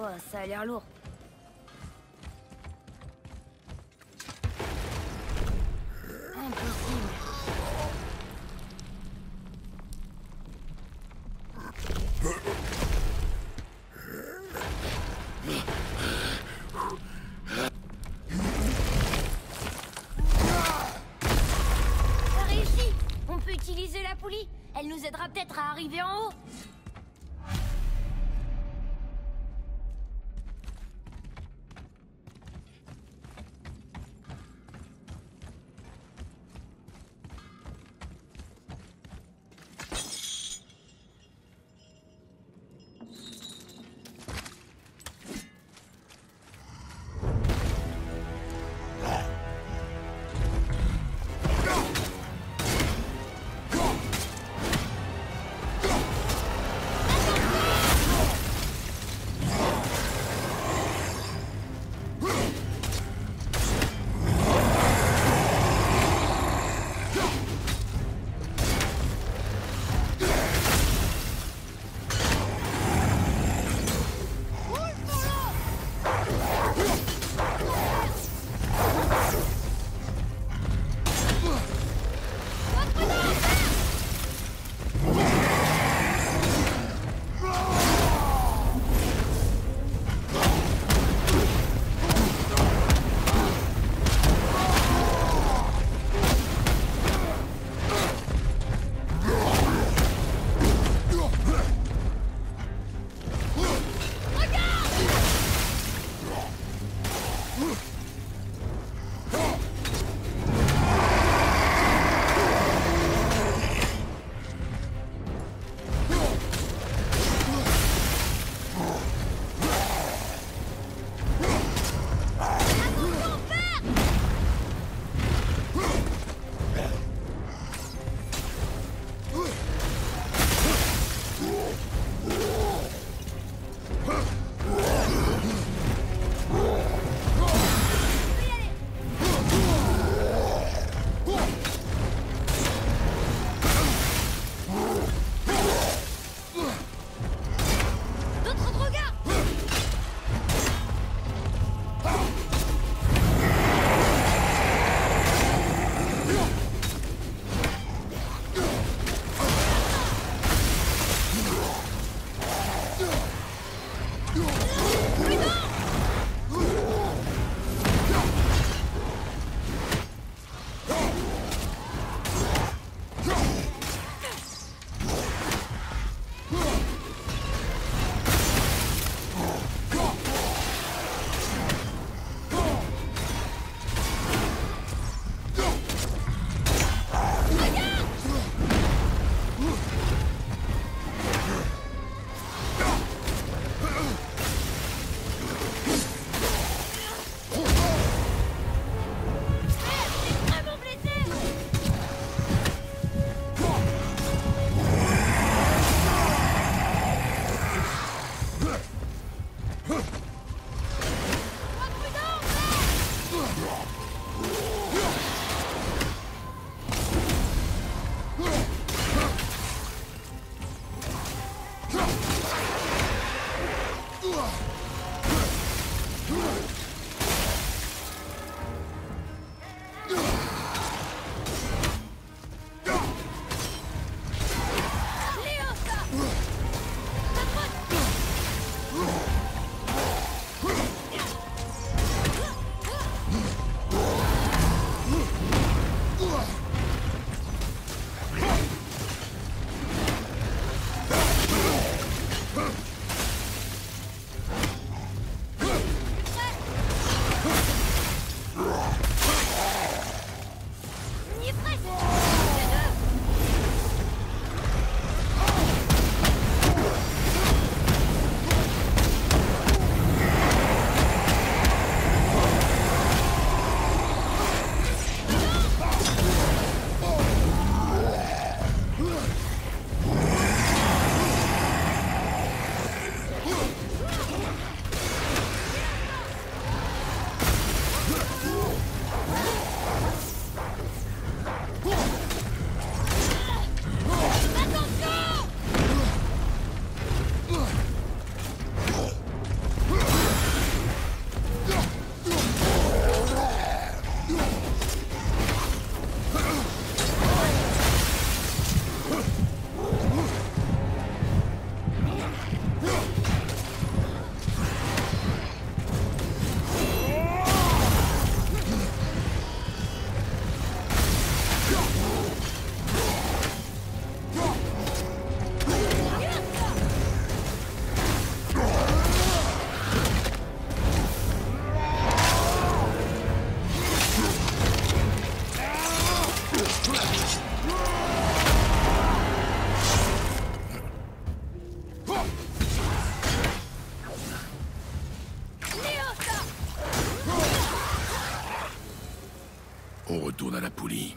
Oh, ça a l'air lourd. On peut utiliser la poulie. Elle nous aidera peut-être à arriver en haut On retourne à la poulie.